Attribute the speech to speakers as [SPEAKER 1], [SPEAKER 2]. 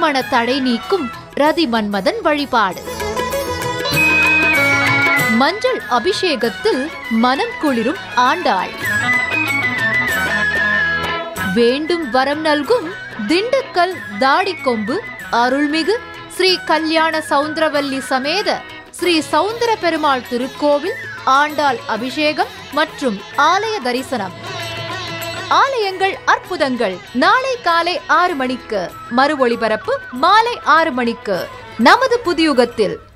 [SPEAKER 1] திருமண தடை நீக்கும் ரதி மன்மதன் வழிபாடு. மஞ்சள் அபிஷேகத்தில் மனம் குளிரும் ஆண்டாள். வேண்டும் வரம் நல்கும் திண்டுக்கல் தாடிக்கொம்பு அருள்மிகு ஸ்ரீ கல்யாண சவுந்தரவல்லி சமேத ஸ்ரீ சவுந்தர பெருமாள் திருக்கோவில் ஆண்டாள் அபிஷேகம் மற்றும் ஆலய தரிசனம். ஆலயங்கள் அற்புதங்கள். நாளை காலை ஆறு மணிக்கு. மறு ஒளிபரப்பு மாலை ஆறு மணிக்கு. நமது புதியுகத்தில்.